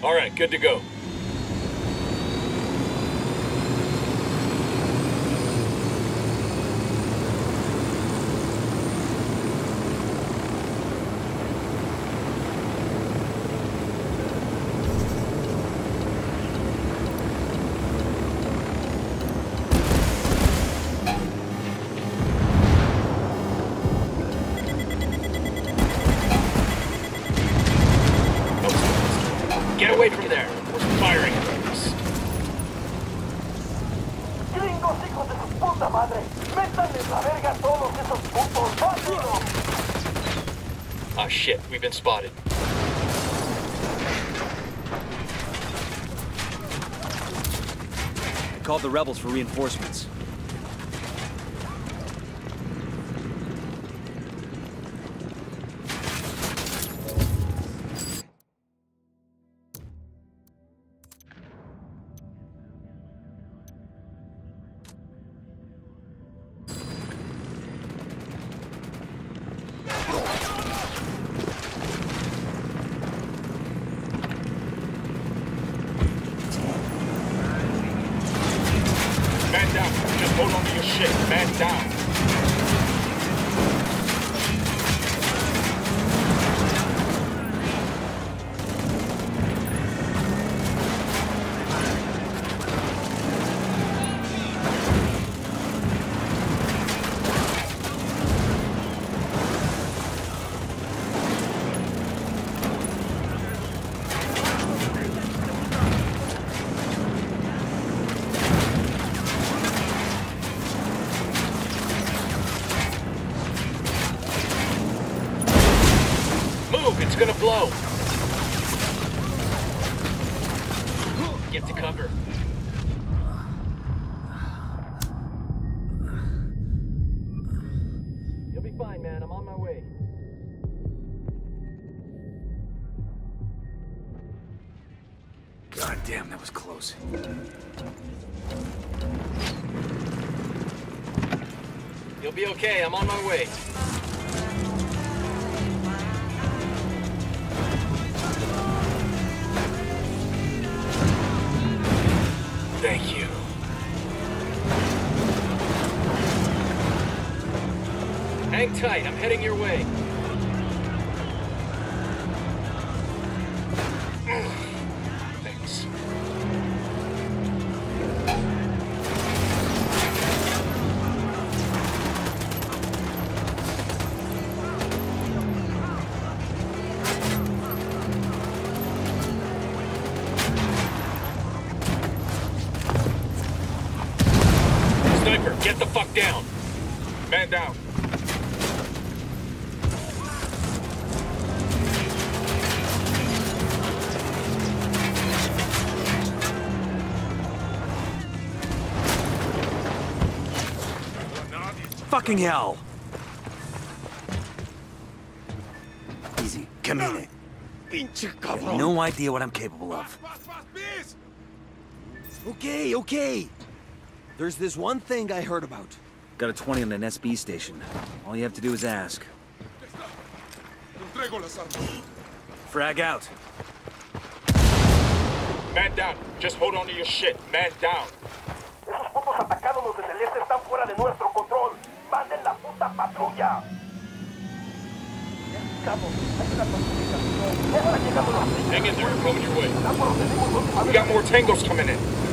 All right, good to go. Get away from there. We're firing at us. Gringos, hijos de su puta madre. Métanles la verga todos esos putos. ¡Rápido! Ah, shit. We've been spotted. I called the rebels for reinforcements. Man down. Just hold on to your shit. Man down. Gonna blow. Get to cover. You'll be fine, man. I'm on my way. God damn, that was close. You'll be okay. I'm on my way. Tight. I'm heading your way. Thanks. Sniper, get the fuck down. Man down. Fucking hell! Easy, camine. Pinche You have no idea what I'm capable of. Okay, okay. There's this one thing I heard about. Got a 20 on an SB station. All you have to do is ask. Frag out. Man down. Just hold on to your shit. Man down. Hang in there. Coming your way. We got more tangos coming in.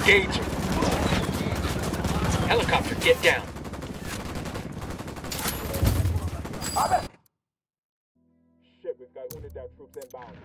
Engaging. Helicopter, get down. Shit, we've got Unidad troops inbound.